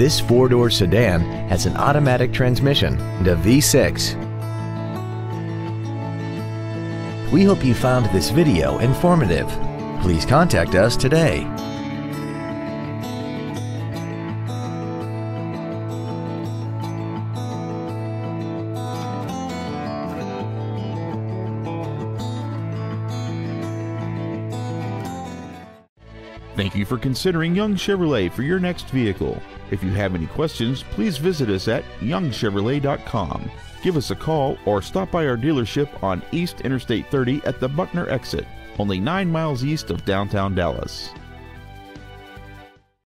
This four-door sedan has an automatic transmission and a V6. We hope you found this video informative. Please contact us today. Thank you for considering Young Chevrolet for your next vehicle. If you have any questions, please visit us at youngchevrolet.com. Give us a call or stop by our dealership on East Interstate 30 at the Buckner exit, only 9 miles east of downtown Dallas.